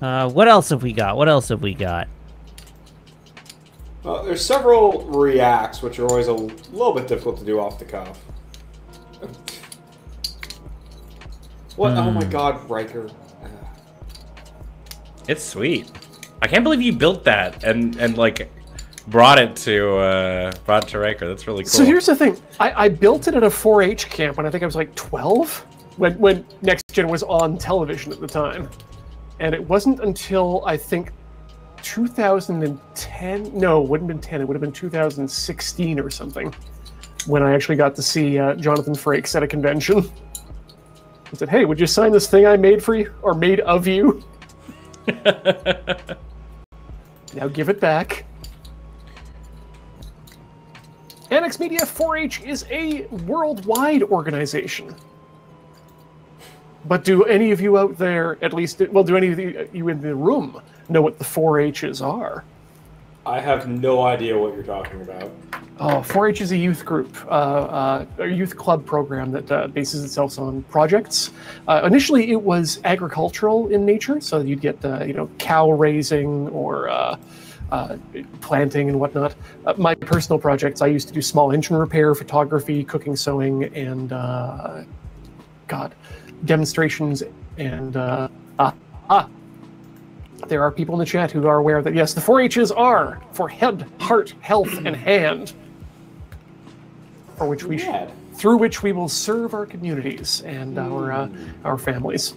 Uh, what else have we got? What else have we got? Uh, there's several reacts, which are always a little bit difficult to do off the cuff. What? Oh my god, Riker. It's sweet. I can't believe you built that and and like brought it to uh brought it to Riker. That's really cool. So here's the thing. I, I built it at a 4-H camp when I think I was like 12, when when Next Gen was on television at the time, and it wasn't until I think 2010. No, it wouldn't have been 10. It would have been 2016 or something when I actually got to see uh, Jonathan Frakes at a convention. I said, "Hey, would you sign this thing I made for you or made of you?" now give it back. Annex Media 4-H is a worldwide organization. But do any of you out there, at least, well, do any of the- you in the room know what the 4-H's are? I have no idea what you're talking about. Oh, 4-H is a youth group, uh, uh, a youth club program that uh, bases itself on projects. Uh, initially, it was agricultural in nature, so you'd get, uh, you know, cow raising or uh, uh, planting and whatnot. Uh, my personal projects, I used to do small engine repair, photography, cooking, sewing, and uh, God, demonstrations. And uh, ah, ah, there are people in the chat who are aware that yes, the 4-H's are for head, heart, health, and hand, for which we Yeah. should, through which we will serve our communities and our uh, our families.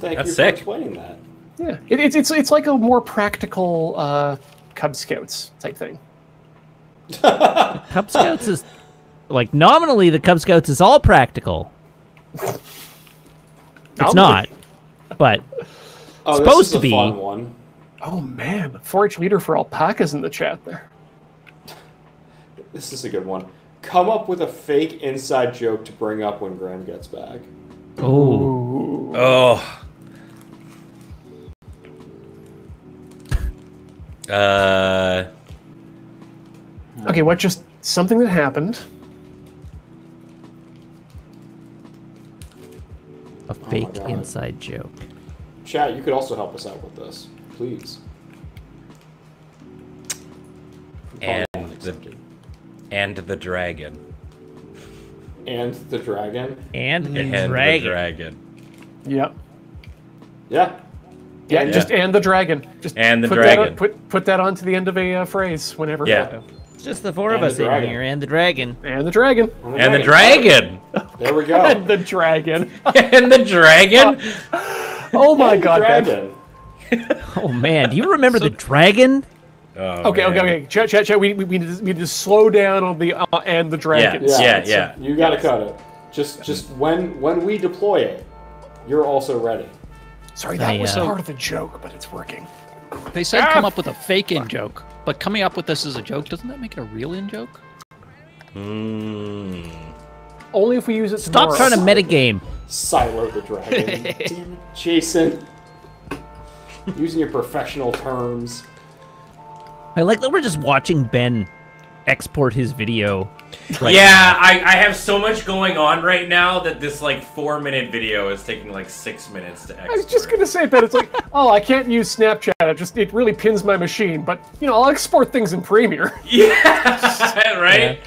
Thank That's you sick. for explaining that. Yeah, it, it's it's it's like a more practical uh, Cub Scouts type thing. Cub Scouts is like nominally the Cub Scouts is all practical. It's Nominally. not, but Oh, Supposed this is to a be. fun one. Oh man, 4-H leader for alpacas in the chat there. This is a good one. Come up with a fake inside joke to bring up when Graham gets back. oh, Oh. Uh Okay, what just something that happened? A fake God. inside joke. Chat, you could also help us out with this, please. And the- and the dragon. and the dragon. And the And dragon. the dragon. Yep. Yeah, Yeah, Yeah. just and the dragon. Just And the put That on, dragon. put put that onto the end of a uh, phrase whenever. Yeah. It's just the four of And us the in dragon. here, and the dragon. And the dragon. And the dragon. There we go. And the dragon. and the dragon. Oh my And the god. Dragon. Oh man, do you remember the dragon? Oh, Okay, okay, man. okay. Chat, chat, chat. We, we, we, need to, we need to slow down on the uh, and the dragon. Yeah, Yeah, yeah. You gotta cut it. Just, just when when we deploy it, you're also ready. Sorry, that I, was uh, part of the joke, but it's working. They said come up with a fake in joke, but coming up with this as a joke doesn't that make it a real in joke? Mm. Only if we use it Stop tomorrow. trying to metagame. Silo the dragon. Damn it, Jason. Using your professional terms. I like that we're just watching Ben export his video. right yeah, I, I have so much going on right now that this like four minute video is taking like six minutes to export. I was just gonna say that it's like, oh, I can't use Snapchat. It just it really pins my machine. But you know, I'll export things in Premiere. Yeah, right.